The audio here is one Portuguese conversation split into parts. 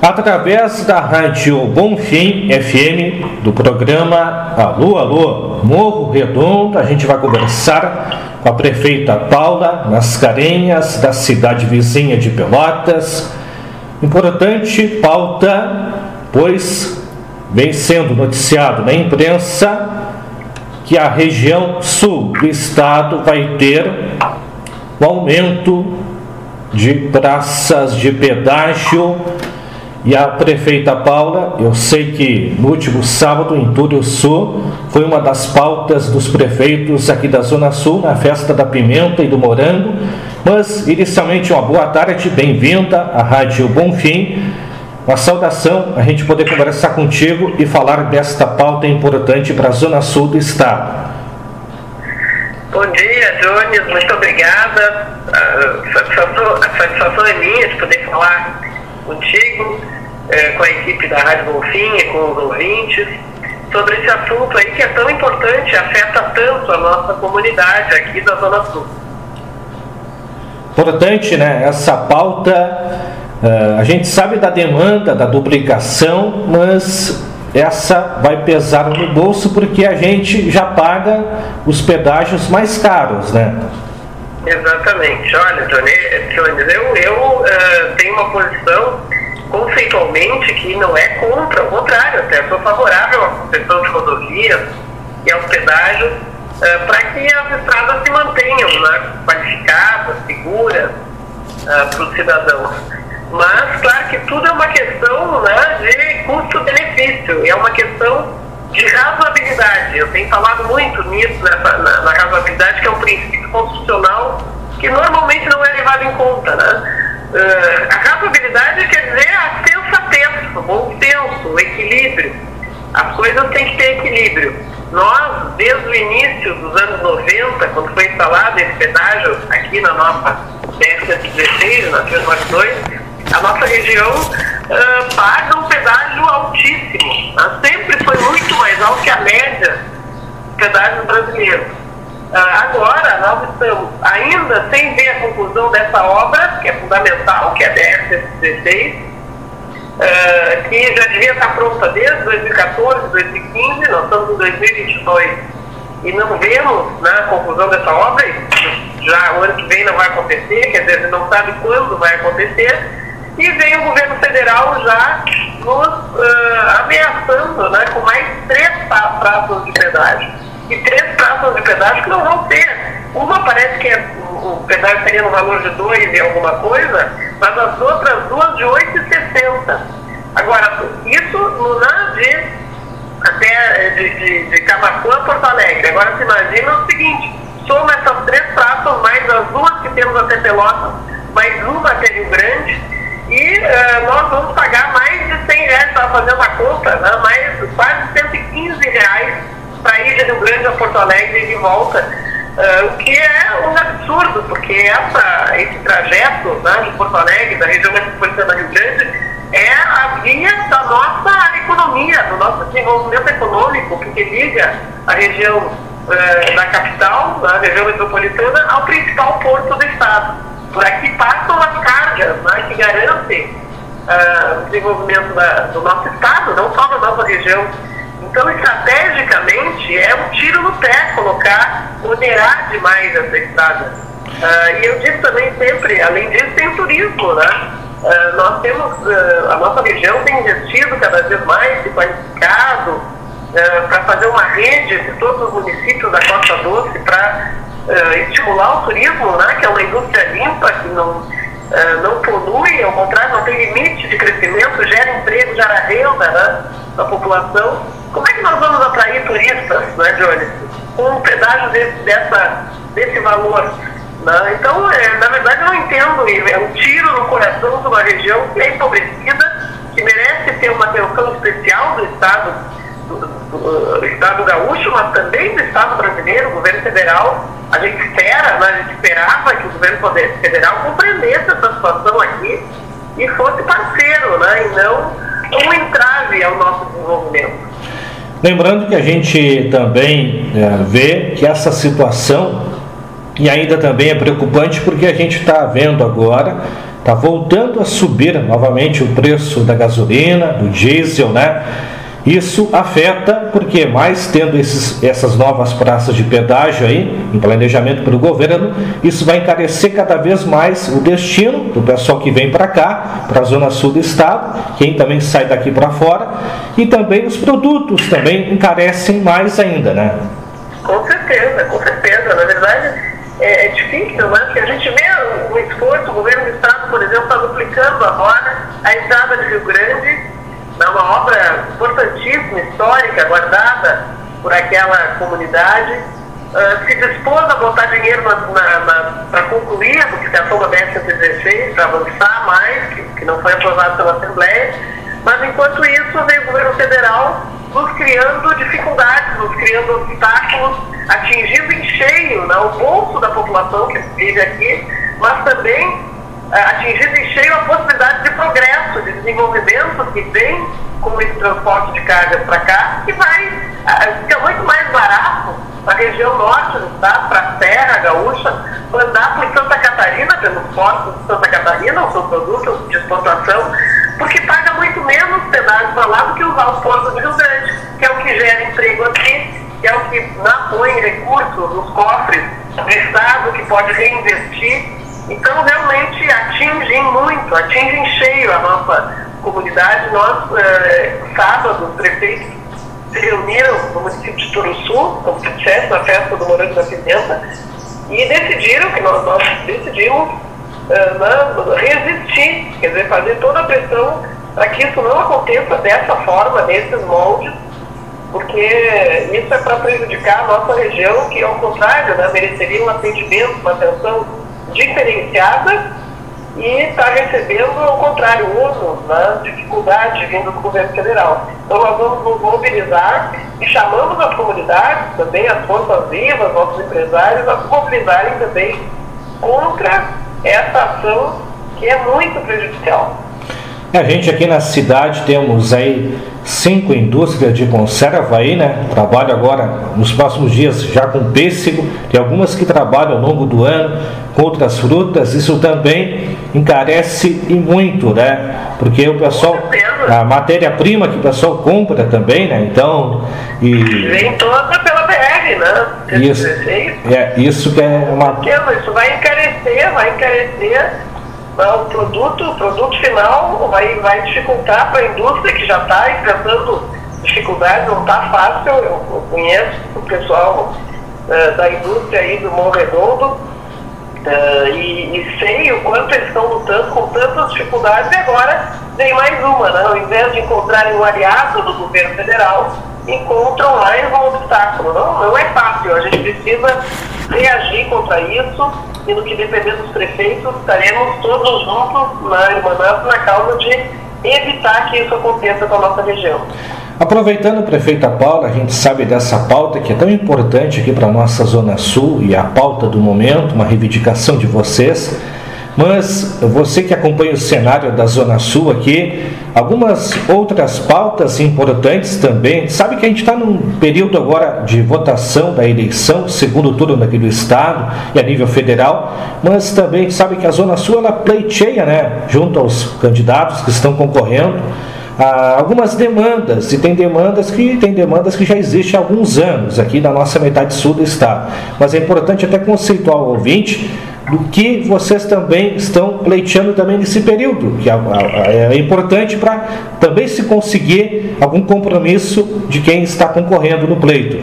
através da rádio Bonfim FM, do programa Alô Alô Morro Redondo, a gente vai conversar com a prefeita Paula Mascarenhas, da cidade vizinha de Pelotas. Importante pauta, pois vem sendo noticiado na imprensa que a região sul do estado vai ter o aumento de praças de pedágio e a prefeita Paula, eu sei que no último sábado em Túlio Sul foi uma das pautas dos prefeitos aqui da Zona Sul na festa da pimenta e do morango. Mas inicialmente uma boa tarde, bem-vinda à Rádio Bonfim. Uma saudação, a gente poder conversar contigo e falar desta pauta importante para a Zona Sul do Estado. Bom dia, Jones, muito obrigada. A satisfação, a satisfação é minha de poder falar contigo é, com a equipe da Rádio Bonfim e com os ouvintes, sobre esse assunto aí que é tão importante, afeta tanto a nossa comunidade aqui da Zona Sul. Importante, né? Essa pauta, uh, a gente sabe da demanda, da duplicação, mas essa vai pesar no bolso porque a gente já paga os pedágios mais caros, né? Exatamente. Olha, Johnny, eu, eu uh, tenho uma posição conceitualmente que não é contra, ao contrário, até sou favorável à concessão de rodovias e aos pedágios uh, para que as estradas se mantenham né, qualificadas, seguras uh, para os cidadãos. Mas, claro que tudo é uma questão né, de custo-benefício, é uma questão de razoabilidade. Eu tenho falado muito nisso, nessa, na, na razoabilidade, que é um princípio constitucional que normalmente não é levado em conta. Né? Uh, a razoabilidade quer dizer a sensatez, o bom senso, o equilíbrio. As coisas têm que ter equilíbrio. Nós, desde o início dos anos 90, quando foi instalado esse pedágio aqui na nossa BR-116, na 392, a nossa região uh, paga um pedágio altíssimo. Uh, sempre foi muito mais alto que a média do pedágio brasileiro. Ah, agora, nós estamos ainda sem ver a conclusão dessa obra, que é fundamental, que é a BR-116, uh, que já devia estar pronta desde 2014, 2015, nós estamos em 2022 e não vemos né, a conclusão dessa obra, já o ano que vem não vai acontecer, quer dizer, não sabe quando vai acontecer, e vem o governo federal já nos uh, ameaçando né, com mais três praças de pedágio e três praças de pedágio que não vão ter. Uma parece que é, o, pedágio seria no valor de 2 e alguma coisa, mas as outras duas de 8,60. Agora, isso no NAD até de, de, de Camacuã a Porto Alegre. Agora se imagina o seguinte, soma essas três praças, mais as duas que temos até Pelotas, mais uma até Rio Grande, e uh, nós vamos pagar de 100 reais, estava fazendo a conta, né? mais quase 115 reais para ir de Rio Grande a Porto Alegre e de volta, uh, o que é um absurdo, porque essa, esse trajeto né, de Porto Alegre, da região metropolitana Rio Grande, é a via da nossa economia, do nosso desenvolvimento econômico, que liga a região uh, da capital, a região metropolitana, ao principal porto do estado. Por aqui passam as cargas né, que garantem uh, o desenvolvimento da, do nosso estado, não só da nossa região então, estrategicamente, é um tiro no pé colocar, moderar demais essa estrada. Uh, e eu digo também sempre, além disso, tem o turismo, né? Uh, nós temos, a nossa região tem investido cada vez mais, se qualificado, para fazer uma rede de todos os municípios da Costa Doce para estimular o turismo, né? Que é uma indústria limpa, que não, não polui, ao contrário, não tem limite de crescimento, gera emprego, gera renda né? da população. Como é que nós vamos atrair turistas, né, Johnny, com um pedágio desse, dessa, desse valor? Né? Então, é, na verdade, eu não entendo, é um tiro no coração de uma região que é empobrecida, que merece ter uma atenção especial do Estado, do, do, do Estado gaúcho, mas também do Estado brasileiro, governo federal. A gente espera, né, a gente esperava que o governo federal compreendesse essa situação aqui e fosse parceiro, né, e não um entrave ao nosso desenvolvimento. Lembrando que a gente também é, vê que essa situação e ainda também é preocupante porque a gente está vendo agora está voltando a subir novamente o preço da gasolina, do diesel, né? Isso afeta porque mais tendo esses, essas novas praças de pedágio aí em planejamento pelo governo, isso vai encarecer cada vez mais o destino do pessoal que vem para cá, para a zona sul do estado, quem também sai daqui para fora, e também os produtos também encarecem mais ainda, né? Com certeza, com certeza. Na verdade, é, é difícil, né? Porque a gente vê o esforço, o governo do estado, por exemplo, está duplicando agora a entrada de Rio Grande é uma obra importantíssima, histórica, guardada por aquela comunidade. Uh, se dispôs a botar dinheiro para concluir a modificação da BR-116, para avançar mais, que, que não foi aprovado pela Assembleia. Mas, enquanto isso, veio o governo federal nos criando dificuldades, nos criando obstáculos, atingindo em cheio né, o bolso da população que vive aqui, mas também atingindo em cheio a possibilidade de progresso, de desenvolvimento que vem com esse transporte de cargas para cá, que vai ficar muito mais barato na região norte do estado, para a Serra Gaúcha, andar por Santa Catarina, pelos portos de Santa Catarina, o seu produto de exportação, porque paga muito menos pedágio para lá do que usar os portos de Rio Grande, que é o que gera emprego aqui, que é o que põe recursos nos cofres do Estado, que pode reinvestir então, realmente atingem muito, atingem cheio a nossa comunidade. Nós, eh, sábado, os prefeitos se reuniram no município de Turuçu, como tu disseste, na festa do Morango da Pimenta, e decidiram, que nós, nós decidimos eh, resistir, quer dizer, fazer toda a pressão para que isso não aconteça dessa forma, nesses moldes, porque isso é para prejudicar a nossa região, que ao contrário, né, mereceria um atendimento, uma atenção diferenciada e está recebendo, ao contrário, uso, né, dificuldade vindo do governo federal. Então nós vamos nos mobilizar e chamamos as comunidades, também as forças vivas, nossos empresários, a se mobilizarem também contra essa ação que é muito prejudicial. A gente aqui na cidade temos aí cinco indústrias de conserva aí, né? Trabalho agora nos próximos dias já com pêssego, tem algumas que trabalham ao longo do ano com outras frutas, isso também encarece e muito, né? Porque o pessoal, a matéria-prima que o pessoal compra também, né? Então, e vem toda pela BR, né? Isso, é, isso que é uma isso vai encarecer, vai encarecer o produto, o produto final vai, vai dificultar para a indústria que já está enfrentando dificuldades, não está fácil. Eu, eu, conheço o pessoal uh, da indústria aí do Morro Redondo uh, e, e, sei o quanto eles estão lutando com tantas dificuldades e agora vem mais uma, né? Ao invés de encontrarem um aliado do governo federal, encontram mais um obstáculo. Não, não é fácil, a gente precisa reagir contra isso e no que depender dos prefeitos, estaremos todos juntos na Irmanato na causa de evitar que isso aconteça com a nossa região. Aproveitando, prefeita Paula, a gente sabe dessa pauta que é tão importante aqui para a nossa Zona Sul e a pauta do momento, uma reivindicação de vocês. Mas você que acompanha o cenário da Zona Sul aqui, algumas outras pautas importantes também. Sabe que a gente está num período agora de votação da eleição, segundo turno aqui do Estado e a nível federal, mas também sabe que a Zona Sul ela pleiteia, né, junto aos candidatos que estão concorrendo, algumas demandas, e tem demandas que tem demandas que já existem há alguns anos aqui na nossa metade sul do estado. Mas é importante até conceituar o ouvinte do que vocês também estão pleiteando também nesse período, que é, é, importante para também se conseguir algum compromisso de quem está concorrendo no pleito.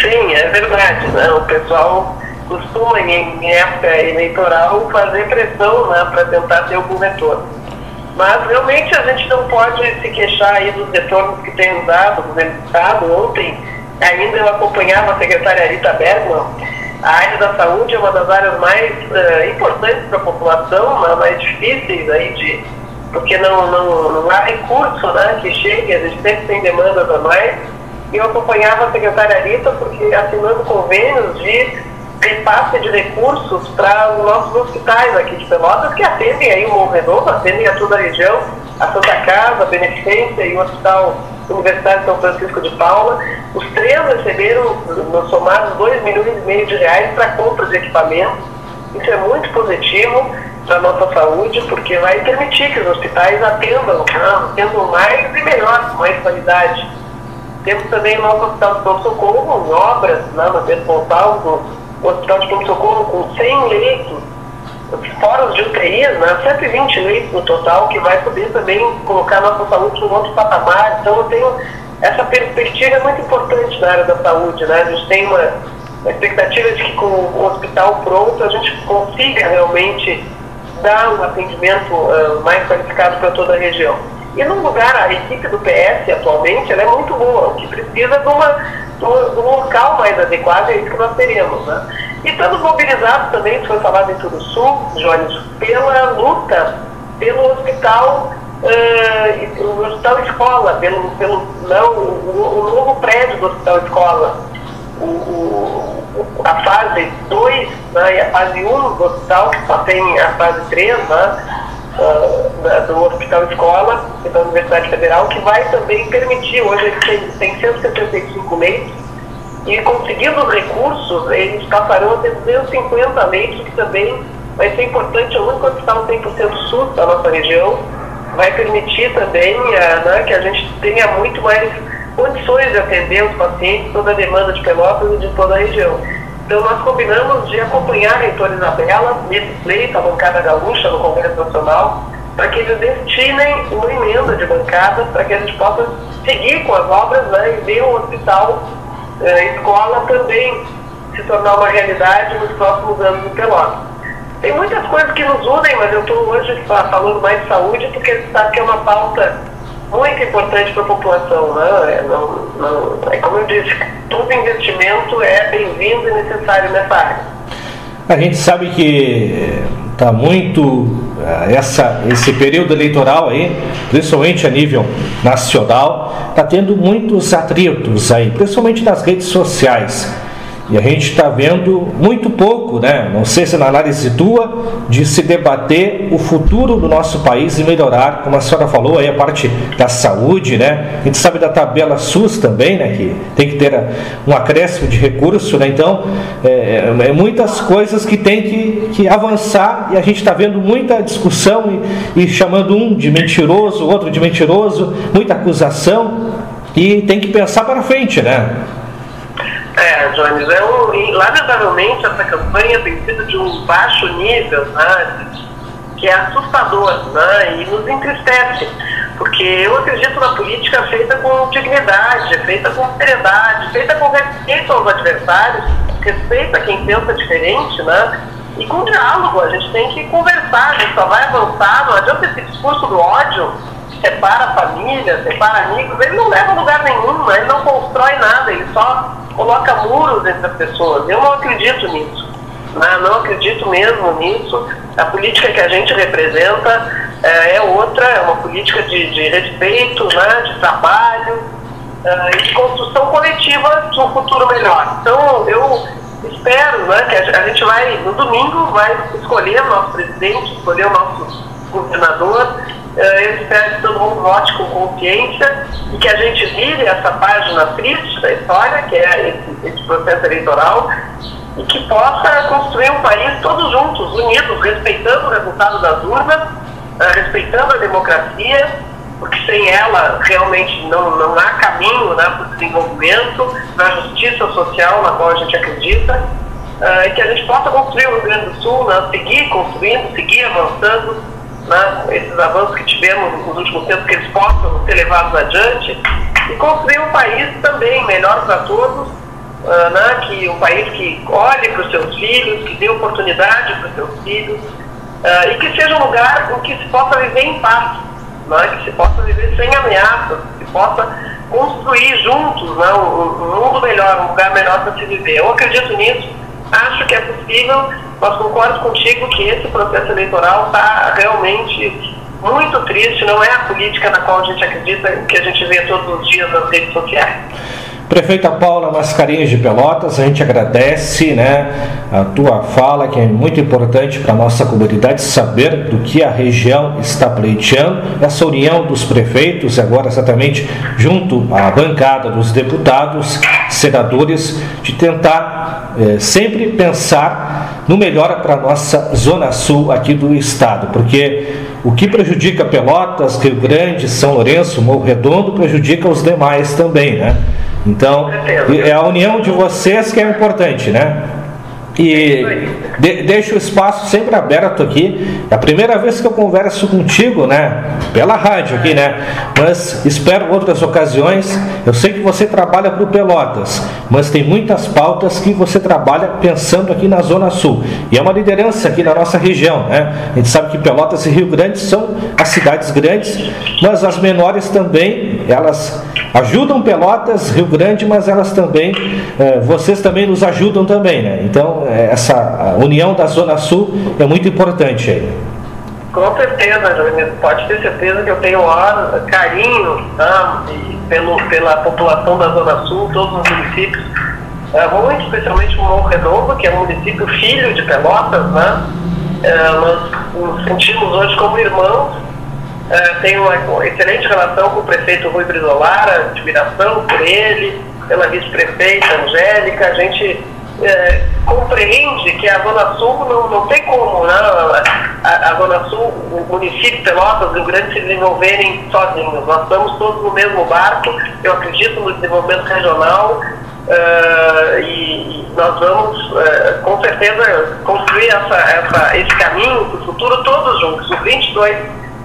Sim, é verdade. Né? O pessoal costuma, em época eleitoral, fazer pressão né, para tentar ter algum retorno. Mas realmente a gente não pode se queixar aí dos retornos que tem dado governo do Estado. Ontem ainda eu acompanhava a secretária Rita Bergman a área da saúde é uma das áreas mais uh, importantes para a população, né, mais difíceis aí de, porque não, não, não há recurso né, que chegue, a gente sempre tem demandas a mais. E eu acompanhava a secretária Rita porque assinando convênios de repasse de recursos para os nossos hospitais aqui de Pelotas, que atendem aí o Morro Redondo, atendem a toda a região, a Santa Casa, a Beneficência e o Hospital Universitário de São Francisco de Paula. Os três receberam, nos somados, 2 milhões e meio de reais para compra de equipamentos. Isso é muito positivo. para a nossa saúde, porque vai permitir que os hospitais atendam, né, atendam mais e melhor, com mais qualidade. Temos também o nosso Hospital de Pronto Socorro, em obras, né, no Pedro Gonçalves, o Hospital de Pronto Socorro com 100 leitos, fora os de UTIs, né, 120 leitos no total, que vai poder também colocar a nossa saúde em outro patamar. Então, eu tenho essa perspectiva é muito importante na área da saúde. Né? A gente tem uma, uma expectativa de que com o hospital pronto a gente consiga realmente dar um atendimento uh, mais qualificado para toda a região. E no lugar, a equipe do PS atualmente ela é muito boa, o que precisa de, uma, de um local mais adequado, é isso que nós teremos. Né? E estamos mobilizados também, foi falado em Tudo Sul, Jones, pela luta pelo hospital uh, o Hospital Escola, pelo, pelo, não, o, o novo prédio do Hospital Escola. O, o, a fase 2 né, e a fase 1 um do hospital, que só tem a fase 3 né, uh, do Hospital Escola, da Universidade Federal, que vai também permitir, hoje tem, tem 175 leitos, e conseguindo os recursos, eles passarão a ter 250 leitos, que também vai ser importante, o único hospital 100% SUS da nossa região, vai permitir também uh, né, que a gente tenha muito mais condições de atender os pacientes, toda a demanda de Pelotas e de toda a região. Então, nós combinamos de acompanhar a reitora Isabela nesse pleito, a bancada gaúcha no Congresso Nacional, para que eles destinem uma emenda de bancada para que a gente possa seguir com as obras né, e ver o hospital, uh, escola também se tornar uma realidade nos próximos anos em Pelotas. Tem muitas coisas que nos unem, mas eu estou hoje falando mais de saúde porque a gente sabe que é uma pauta muito importante para a população. Né? É, não, não, é como eu disse, todo investimento é bem-vindo e necessário nessa área. A gente sabe que está muito eh, essa, esse período eleitoral aí, principalmente a nível nacional, está tendo muitos atritos aí, principalmente nas redes sociais. E a gente está vendo muito pouco, né? não sei se na análise tua, de se debater o futuro do nosso país e melhorar, como a senhora falou, aí a parte da saúde, né? A gente sabe da tabela SUS também, né? Que tem que ter um acréscimo de recurso, né? Então, é, é muitas coisas que tem que, que avançar e a gente está vendo muita discussão e, e chamando um de mentiroso, outro de mentiroso, muita acusação e tem que pensar para frente, né? É, Jones, é um, lamentavelmente essa campanha tem sido de um baixo nível, né, que é assustador né, e nos entristece, porque eu acredito na política feita com dignidade, feita com seriedade, feita com respeito aos adversários, respeito a quem pensa diferente, né, e com diálogo, a gente tem que conversar, a gente só vai avançar, não adianta esse discurso do ódio separa a família, separa amigos, ele não leva a lugar nenhum, né? ele não constrói nada, ele só coloca muros entre as pessoas. Eu não acredito nisso. Né? Não acredito mesmo nisso. A política que a gente representa é, é outra, é uma política de, de respeito, né? de trabalho e de construção coletiva de um futuro melhor. Então, eu espero né, que a, a gente vai, no domingo, vai escolher o nosso presidente, escolher o nosso governador eu espero que todo mundo vote com consciência e que a gente vire essa página triste da história, que é esse, esse processo eleitoral, e que possa construir um país todos juntos, unidos, respeitando o resultado das urnas, eh, respeitando a democracia, porque sem ela realmente não, não há caminho né, para o desenvolvimento, para a justiça social na qual a gente acredita, uh, e que a gente possa construir o Rio Grande do Sul, né, seguir construindo, seguir avançando, né, esses avanços que tivemos nos últimos tempos, que eles possam ser levados adiante e construir um país também melhor para todos, uh, né, que um país que olhe para os seus filhos, que dê oportunidade para os seus filhos uh, e que seja um lugar em que se possa viver em paz, né, que se possa viver sem ameaças, que possa construir juntos né, um, um mundo melhor, um lugar melhor para se viver. Eu acredito nisso, acho que é possível mas concordo contigo que esse processo eleitoral está realmente muito triste, não é a política na qual a gente acredita, que a gente vê todos os dias nas redes sociais. Prefeita Paula Mascarinhas de Pelotas, a gente agradece né, a tua fala, que é muito importante para a nossa comunidade saber do que a região está pleiteando. Essa união dos prefeitos, agora exatamente junto à bancada dos deputados, senadores, de tentar é, sempre pensar no melhor para a nossa zona sul aqui do estado, porque o que prejudica Pelotas, Rio Grande, São Lourenço, Morro Redondo, prejudica os demais também, né? Então, é a união de vocês que é importante, né? E de, deixo o espaço sempre aberto aqui. É a primeira vez que eu converso contigo, né? Pela rádio aqui, né? Mas espero outras ocasiões. Eu sei que você trabalha para o Pelotas, mas tem muitas pautas que você trabalha pensando aqui na Zona Sul. E é uma liderança aqui na nossa região, né? A gente sabe que Pelotas e Rio Grande são as cidades grandes, mas as menores também, elas ajudam Pelotas, Rio Grande, mas elas também, eh, vocês também nos ajudam também, né? Então, eh, essa união da Zona Sul é muito importante aí. Com certeza, Júnior. Pode ter certeza que eu tenho carinho tá? pelo, pela população da Zona Sul, todos os municípios. É, muito especialmente o Morro Redondo, que é um município filho de Pelotas, né? É, nós nos sentimos hoje como irmãos Uh, tenho uma excelente relação com o prefeito Rui Brizolara, admiração por ele, pela vice-prefeita Angélica. A gente uh, compreende que a Zona Sul não, não tem como né, a, a Zona Sul, o município Pelotas, Rio Grande se desenvolverem sozinhos. Nós estamos todos no mesmo barco, eu acredito no desenvolvimento regional uh, e, e, nós vamos, com certeza, construir essa, essa, esse caminho para o futuro todos juntos, os 22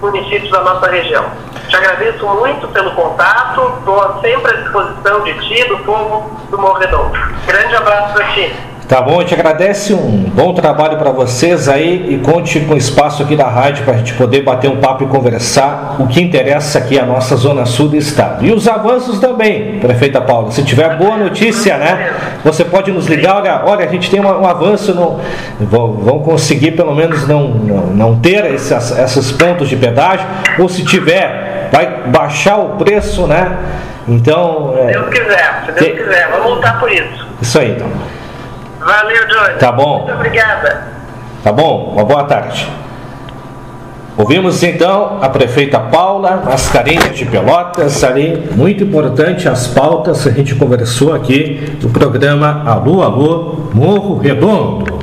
municípios da nossa região. Te agradeço muito pelo contato, estou sempre à disposição de ti, do povo do Morredondo. Grande abraço para ti. Tá bom, a gente agradece um bom trabalho para vocês aí e conte com o espaço aqui da rádio para a gente poder bater um papo e conversar o que interessa aqui a nossa zona sul do estado. E os avanços também, prefeita Paula. Se tiver boa notícia, né? Você pode nos ligar, olha, olha, a gente tem um, um avanço, no, vão conseguir pelo menos não, não, não ter esses, esses pontos de pedágio, ou se tiver, vai baixar o preço, né? Então. Se Deus quiser, se Deus quiser, vamos lutar por isso. Isso aí, então. Valeu, Johnny. Tá bom. Muito obrigada. Tá bom, uma boa tarde. Ouvimos então a prefeita Paula Mascarenhas de Pelotas, ali, muito importante as pautas que a gente conversou aqui no programa Alô, Alô, Morro Redondo.